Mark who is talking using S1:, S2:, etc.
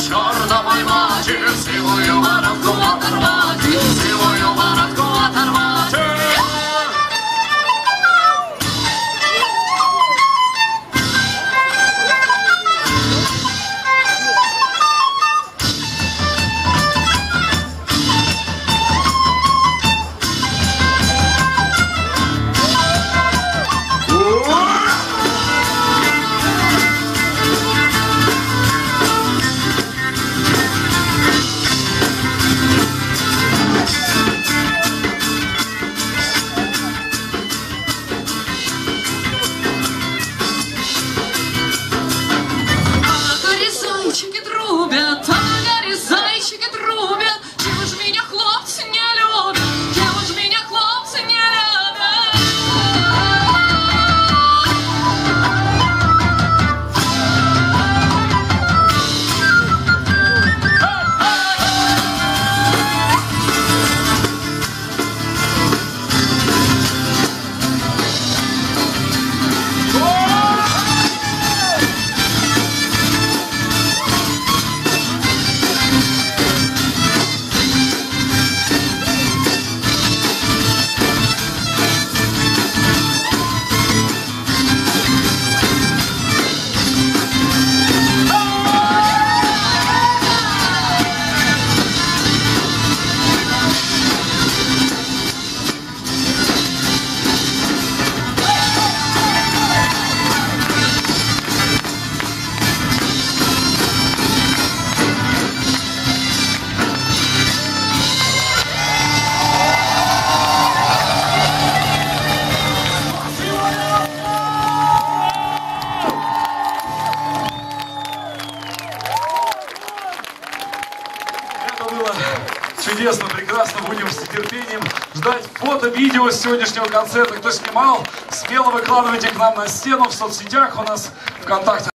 S1: Scott. Чудесно, прекрасно. Будем с нетерпением ждать фото, видео с сегодняшнего концерта. Кто снимал, смело выкладывайте к нам на стену в соцсетях у нас ВКонтакте.